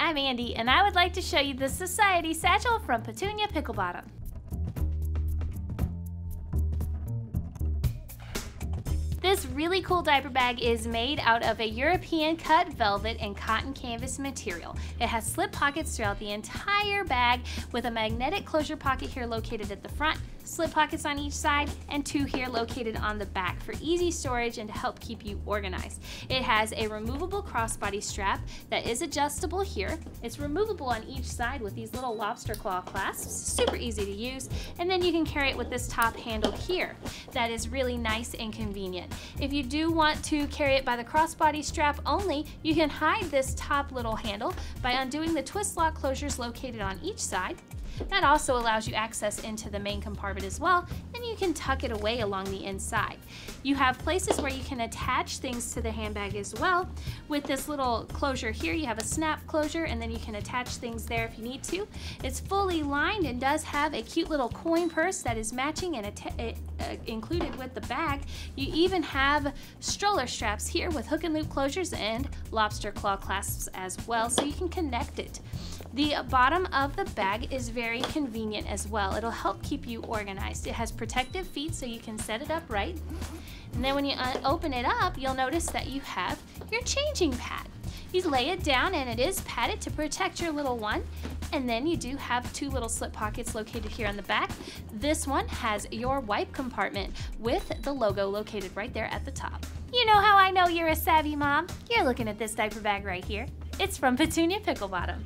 I'm Andy, and I would like to show you the Society Satchel from Petunia Picklebottom. This really cool diaper bag is made out of a European cut velvet and cotton canvas material. It has slip pockets throughout the entire bag with a magnetic closure pocket here located at the front, slip pockets on each side, and two here located on the back for easy storage and to help keep you organized. It has a removable crossbody strap that is adjustable here. It's removable on each side with these little lobster claw clasps, super easy to use, and then you can carry it with this top handle here. That is really nice and convenient. If you do want to carry it by the crossbody strap only, you can hide this top little handle by undoing the twist lock closures located on each side. That also allows you access into the main compartment as well, and you can tuck it away along the inside. You have places where you can attach things to the handbag as well. With this little closure here, you have a snap closure, and then you can attach things there if you need to. It's fully lined and does have a cute little coin purse that is matching and uh, included with the bag. You even have stroller straps here with hook and loop closures and lobster claw clasps as well, so you can connect it. The bottom of the bag is very convenient as well. It'll help keep you organized. It has protective feet so you can set it up right. And then when you uh, open it up, you'll notice that you have your changing pad. You lay it down and it is padded to protect your little one. And then you do have two little slip pockets located here on the back. This one has your wipe compartment with the logo located right there at the top. You know how I know you're a savvy mom? You're looking at this diaper bag right here. It's from Petunia Picklebottom.